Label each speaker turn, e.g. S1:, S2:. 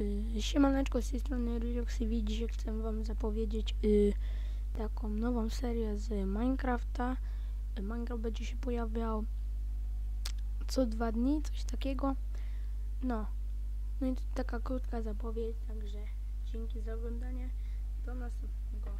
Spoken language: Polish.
S1: Y, siemaneczko, z tej strony Reloxy Dzisiaj chcę wam zapowiedzieć yy, taką nową serię z Minecrafta. Y, Minecraft będzie się pojawiał co dwa dni, coś takiego. No, no i to taka krótka zapowiedź, także dzięki za oglądanie. Do następnego.